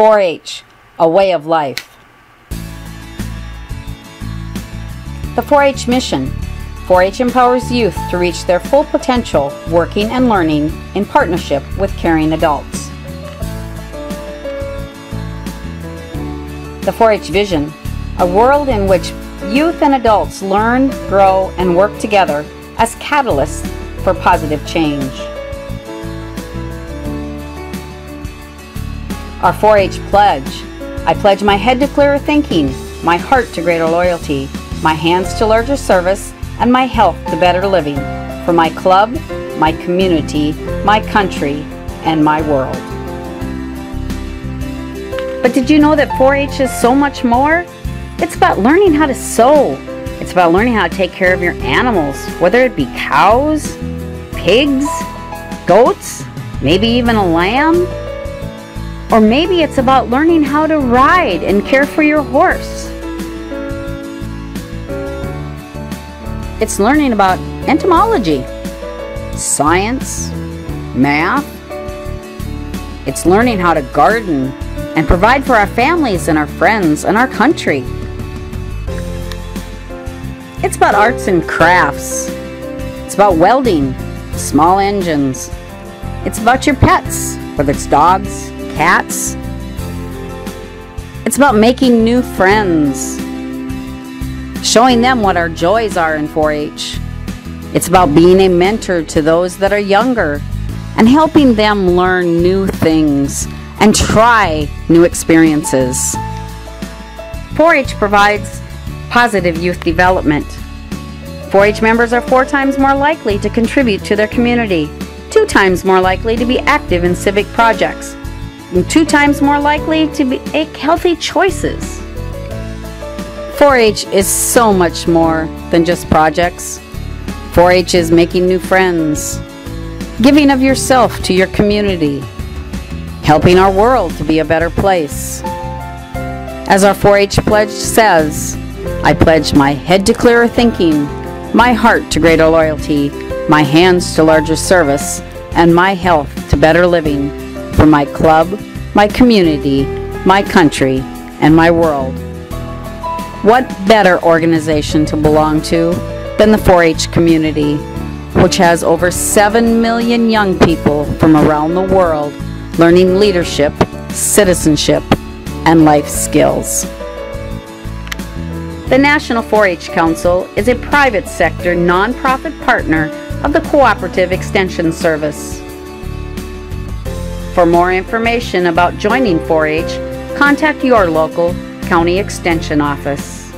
4-H, a way of life. The 4-H mission. 4-H empowers youth to reach their full potential working and learning in partnership with caring adults. The 4-H vision. A world in which youth and adults learn, grow, and work together as catalysts for positive change. Our 4-H pledge. I pledge my head to clearer thinking, my heart to greater loyalty, my hands to larger service, and my health to better living for my club, my community, my country, and my world. But did you know that 4-H is so much more? It's about learning how to sew. It's about learning how to take care of your animals, whether it be cows, pigs, goats, maybe even a lamb. Or maybe it's about learning how to ride and care for your horse. It's learning about entomology, science, math. It's learning how to garden and provide for our families and our friends and our country. It's about arts and crafts. It's about welding, small engines. It's about your pets, whether it's dogs, cats. It's about making new friends, showing them what our joys are in 4 H. It's about being a mentor to those that are younger and helping them learn new things and try new experiences. 4 H provides positive youth development. 4 H members are four times more likely to contribute to their community, two times more likely to be active in civic projects, two times more likely to make healthy choices. 4 H is so much more than just projects. 4 H is making new friends, giving of yourself to your community, helping our world to be a better place. As our 4 H pledge says, I pledge my head to clearer thinking, my heart to greater loyalty, my hands to larger service, and my health to better living for my club, my community, my country, and my world. What better organization to belong to than the 4 H community, which has over 7 million young people from around the world learning leadership, citizenship, and life skills. The National 4 H Council is a private sector nonprofit partner of the Cooperative Extension Service. For more information about joining 4 H, contact your local County Extension Office.